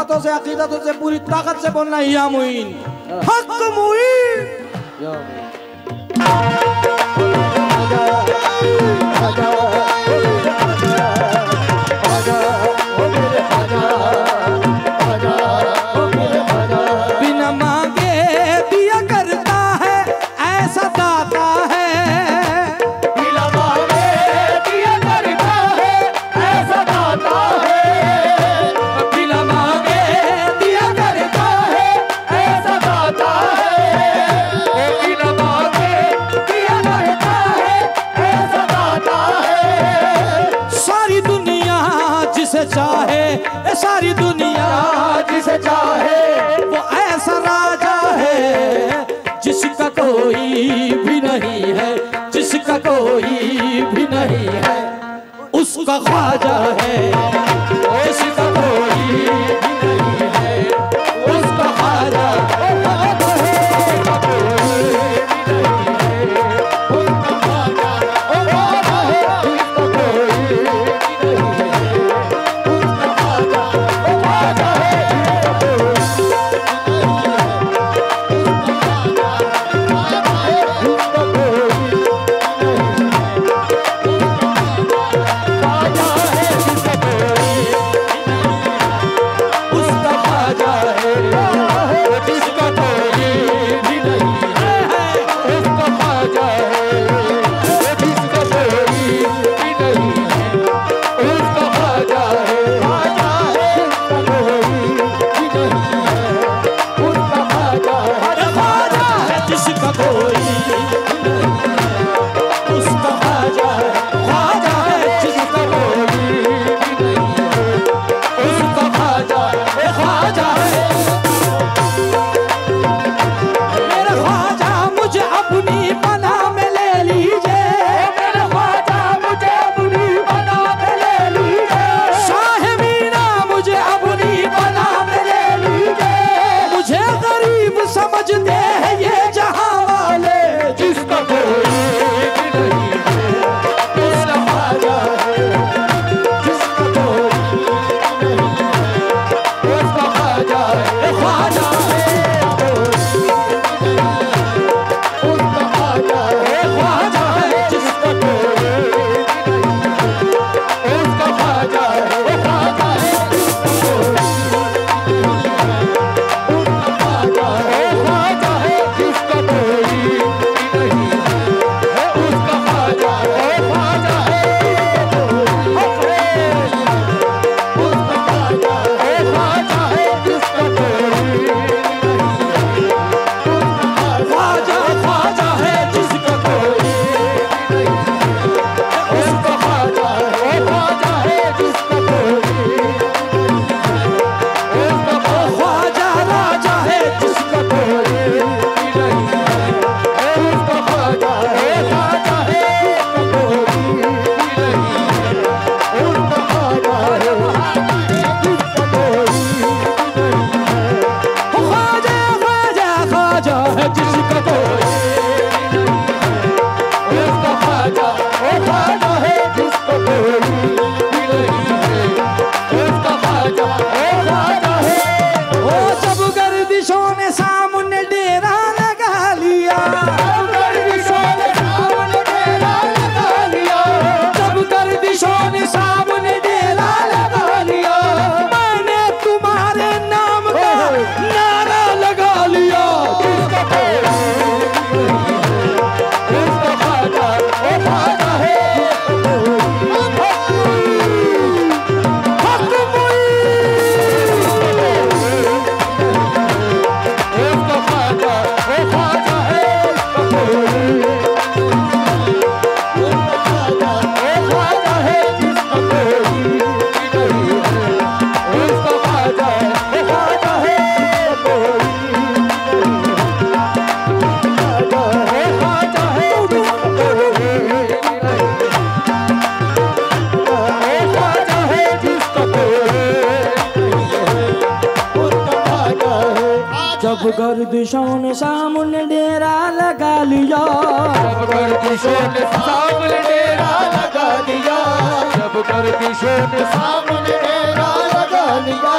मोहब्बतों से अकीदतों से पूरी ताकत से बोलना या मुइन हक मुइन भी नहीं है जिसका कोई भी नहीं है उसका ख्वाजा है। सब घर दिशोन सामने डेरा लगा लिया। सब घर दिशोन सामने डेरा लगा लिया। सब घर दिशोन सामने डेरा लगा लिया।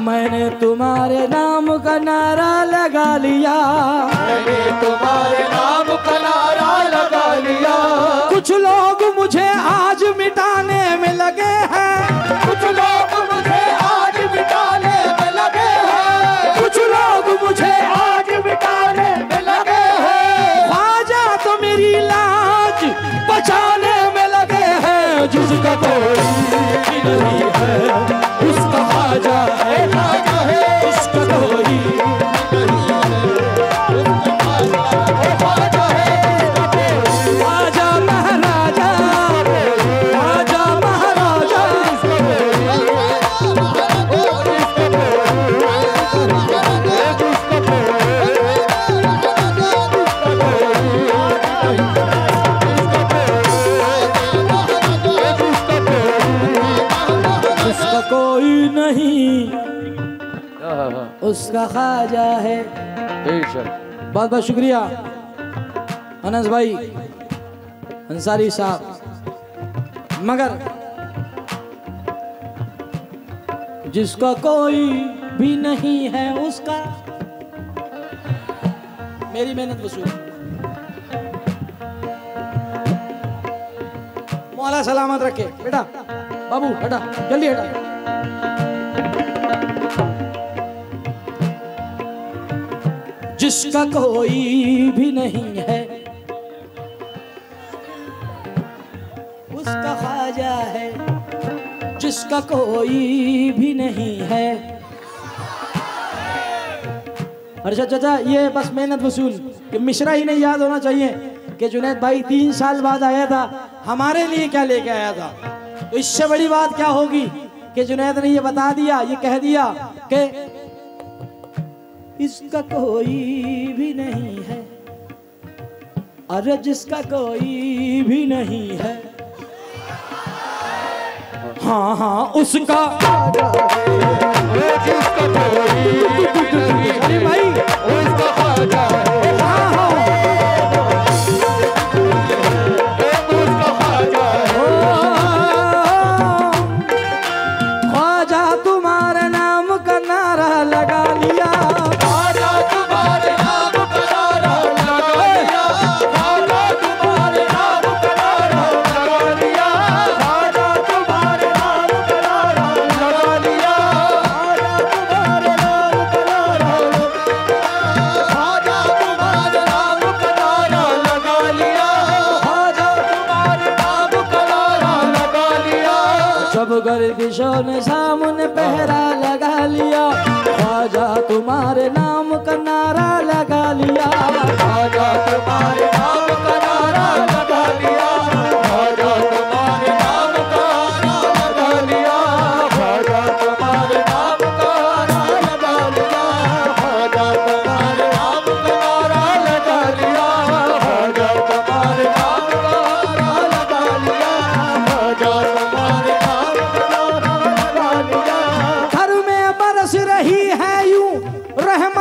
मैंने तुम्हारे नाम का नारा लगा लिया। मैंने तुम्हारे नाम का नारा कोई नहीं। उसका ख्वाजा है। बहुत बहुत शुक्रिया। अनस भाई अंसारी साहब। मगर जिसका कोई भी नहीं है उसका मेरी मेहनत वसूल। मौला सलामत रखे। बेटा बाबू हटा। जल्दी हटा। जिसका कोई भी नहीं है। उसका ख्वाजा है, जिसका कोई भी नहीं है। अर्षद चाचा ये बस मेहनत वसूल कि मिश्रा ही नहीं याद होना चाहिए कि जुनैद भाई तीन साल बाद आया था, हमारे लिए क्या लेके आया था। तो इससे बड़ी बात क्या होगी कि जुनैद ने ये बता दिया, ये कह दिया कि इसका कोई भी नहीं है। अरे जिसका कोई भी नहीं है। हाँ हाँ उसका गर्दिशों ने सामने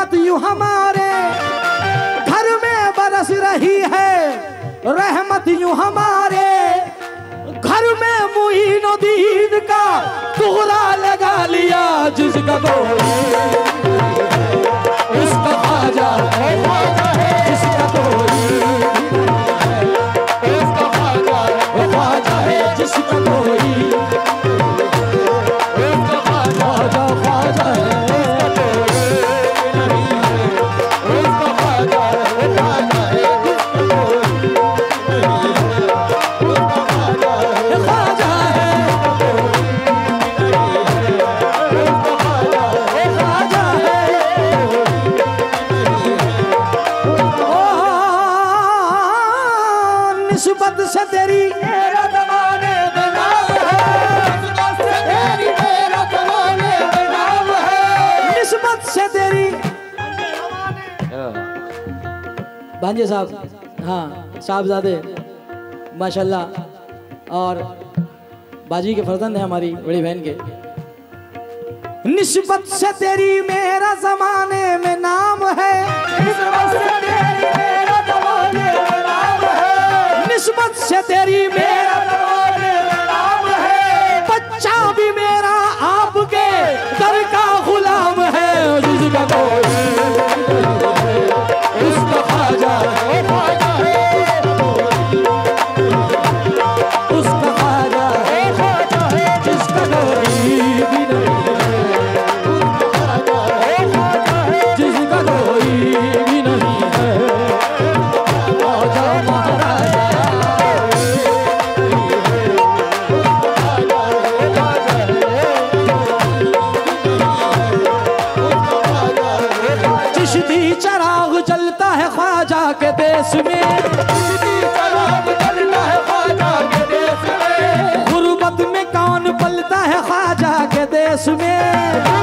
रहमत यू हमारे घर में बरस रही है, रहमत यू हमारे घर में मुहीनुद्दीन का तोरा लगा लिया जिसका उसका आजा। है निस्बत से तेरी भांजे साहब हाँ साहबजादे, माशाल्लाह। और बाजी के फर्जंद है हमारी बड़ी बहन के। निस्बत से तेरी मेरा जमाने में नाम है। के देश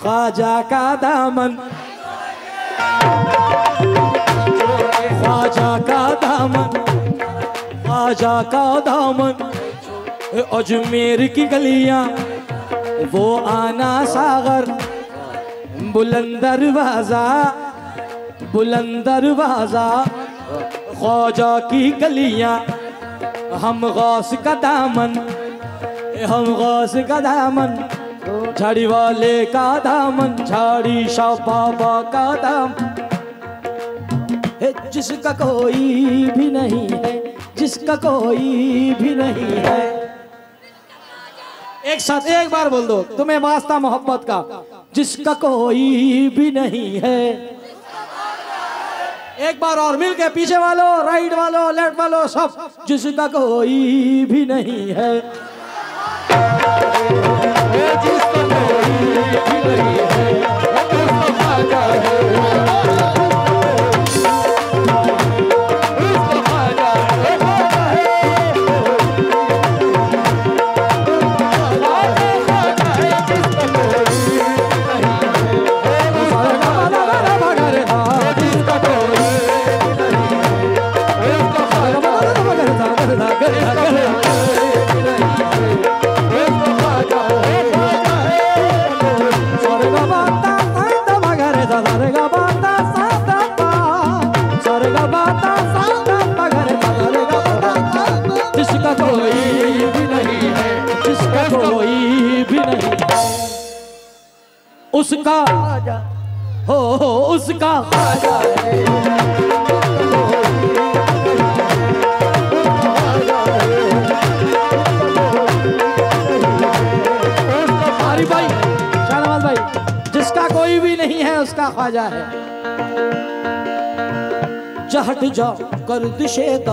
ख्वाजा का दामन ख्वाजा का दामन ख्वाजा का दामन अजमेर की गलियाँ वो आना सागर बुलंदर दरवाज़ा बुलंदर दरवाज़ा ख्वाजा की गलियाँ हम गौस का दामन हम गौस का दामन झाड़ी वाले का दामन झाड़ी शाह बाबा का दाम। जिसका कोई भी नहीं है, जिसका कोई भी नहीं है। एक साथ, एक बार बोल दो, तुम्हें वास्ता मोहब्बत का, जिसका कोई भी नहीं है। एक बार और मिल के पीछे वालों, राइट वालों, लेफ़्ट वालों, सब, जिसका कोई भी नहीं है। उसका हो हो, उसका जिसका कोई भी नहीं है, उसका ख्वाजा है। कर दिशे तो